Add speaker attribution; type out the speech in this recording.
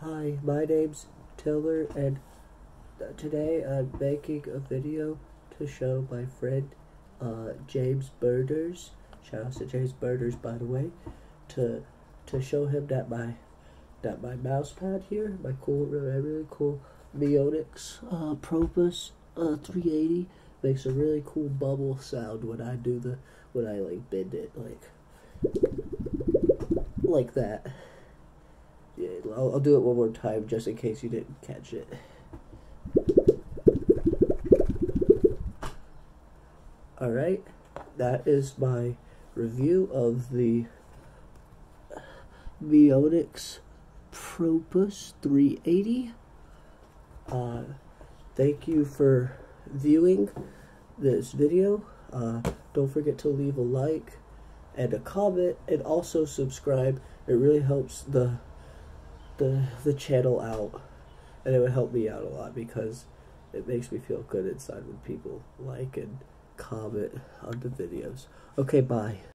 Speaker 1: Hi, my name's Tyler, and today I'm making a video to show my friend uh, James Birders. Shout out to James Birders, by the way, to to show him that my that my mouse pad here, my cool, really, really cool Mionix uh, Propus uh, 380 makes a really cool bubble sound when I do the when I like bend it like like that. I'll, I'll do it one more time just in case you didn't catch it. Alright, that is my review of the Mionix Propus 380. Uh, thank you for viewing this video. Uh, don't forget to leave a like and a comment and also subscribe. It really helps the the the channel out, and it would help me out a lot because it makes me feel good inside when people like and comment on the videos. Okay, bye.